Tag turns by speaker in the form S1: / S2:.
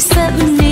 S1: sebenarnya